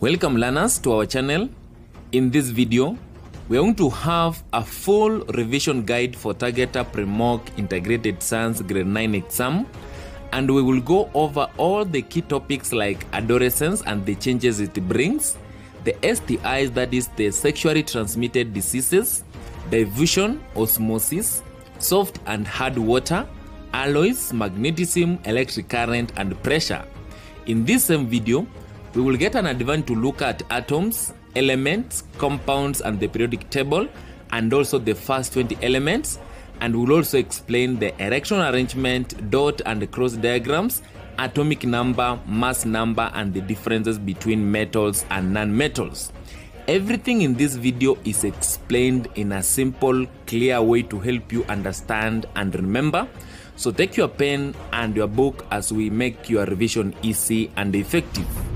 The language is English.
Welcome learners to our channel. In this video, we are going to have a full revision guide for Targeter Pre-Mock Integrated Science Grade 9 exam and we will go over all the key topics like adolescence and the changes it brings, the STIs that is the sexually transmitted diseases, diffusion, osmosis, soft and hard water, alloys, magnetism, electric current and pressure. In this same video, we will get an advance to look at atoms, elements, compounds, and the periodic table, and also the first 20 elements. And we'll also explain the electron arrangement, dot and cross diagrams, atomic number, mass number, and the differences between metals and non-metals. Everything in this video is explained in a simple, clear way to help you understand and remember. So take your pen and your book as we make your revision easy and effective.